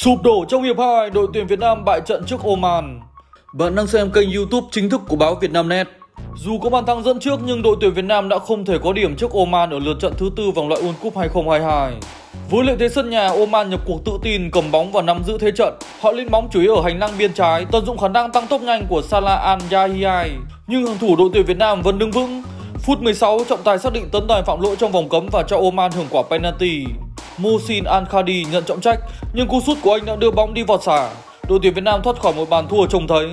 Sụp đổ trong hiệp 2, đội tuyển Việt Nam bại trận trước Oman. Bạn đang xem kênh YouTube chính thức của báo Vietnamnet. Dù có bàn thắng dẫn trước nhưng đội tuyển Việt Nam đã không thể có điểm trước Oman ở lượt trận thứ tư vòng loại World Cup 2022. Với lợi thế sân nhà, Oman nhập cuộc tự tin cầm bóng và nắm giữ thế trận. Họ lên bóng chủ yếu ở hành lang biên trái, tận dụng khả năng tăng tốc nhanh của Salah Al Yahiyai. Nhưng hàng thủ đội tuyển Việt Nam vẫn đứng vững. Phút 16, trọng tài xác định tấn tài phạm lỗi trong vòng cấm và cho Oman hưởng quả penalty. Musin Al Khadi nhận trọng trách, nhưng cú sút của anh đã đưa bóng đi vọt xả. Đội tuyển Việt Nam thoát khỏi một bàn thua trông thấy.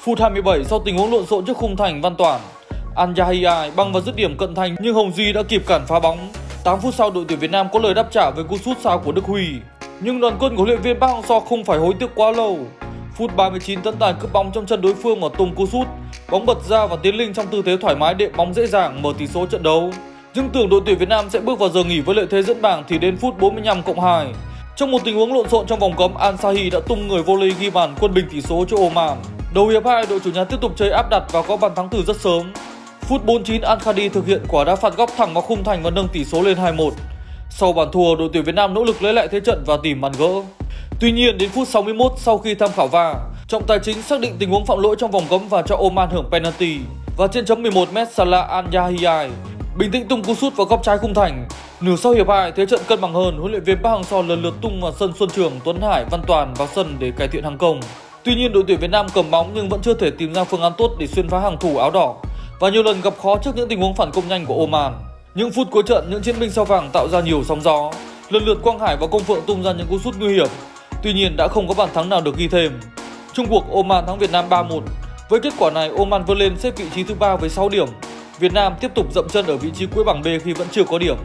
Phút 27 sau tình huống lộn xộn trước khung thành Văn Toản, An Yahia băng vào dứt điểm cận thành nhưng Hồng Duy đã kịp cản phá bóng. 8 phút sau đội tuyển Việt Nam có lời đáp trả với cú sút xa của Đức Huy. Nhưng đoàn quân của luyện viên Park Hang-seo không phải hối tiếc quá lâu. Phút 39 tấn tài cướp bóng trong chân đối phương mà tung cú sút, bóng bật ra và tiến linh trong tư thế thoải mái đệm bóng dễ dàng mở tỷ số trận đấu. Nhưng tưởng đội tuyển Việt Nam sẽ bước vào giờ nghỉ với lợi thế dẫn bảng thì đến phút 45 cộng 2. Trong một tình huống lộn xộn trong vòng cấm, An Sahi đã tung người volley ghi bàn quân bình tỷ số cho Oman. Đầu hiệp 2, đội chủ nhà tiếp tục chơi áp đặt và có bàn thắng từ rất sớm. Phút 49, Al Khadi thực hiện quả đá phạt góc thẳng vào khung thành và nâng tỷ số lên 2-1. Sau bàn thua, đội tuyển Việt Nam nỗ lực lấy lại thế trận và tìm bàn gỡ. Tuy nhiên, đến phút 61 sau khi tham khảo VAR, trọng tài chính xác định tình huống phạm lỗi trong vòng cấm và cho Oman hưởng penalty. Và trên chấm 11m Salah Al Yahiyai Bình tĩnh tung cú sút vào góc trái khung thành. Nửa sau hiệp 2, thế trận cân bằng hơn, huấn luyện viên Park Hang-seo lần lượt tung vào sân Xuân Trường, Tuấn Hải, Văn Toàn vào sân để cải thiện hàng công. Tuy nhiên đội tuyển Việt Nam cầm bóng nhưng vẫn chưa thể tìm ra phương án tốt để xuyên phá hàng thủ áo đỏ và nhiều lần gặp khó trước những tình huống phản công nhanh của Oman. Những phút cuối trận, những chiến binh sao vàng tạo ra nhiều sóng gió. Lần lượt Quang Hải và Công Phượng tung ra những cú sút nguy hiểm. Tuy nhiên đã không có bàn thắng nào được ghi thêm. Trung cuộc Oman thắng Việt Nam 3-1. Với kết quả này, Oman vươn lên xếp vị trí thứ ba với 6 điểm Việt Nam tiếp tục dậm chân ở vị trí cuối bảng B khi vẫn chưa có điểm.